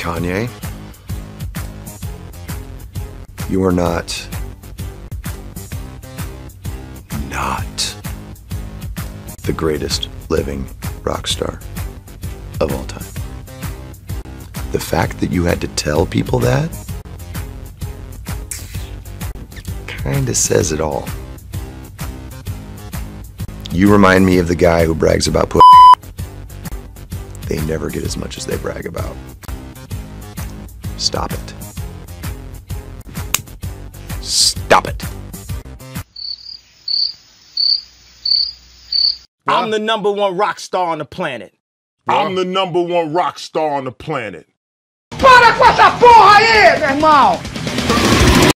Kanye, you are not, not the greatest living rock star of all time. The fact that you had to tell people that kind of says it all. You remind me of the guy who brags about put. They never get as much as they brag about. Stop it. Stop it. I'm the number one rock star on the planet. I'm the number one rock star on the planet. Para com essa porra aí, meu irmão!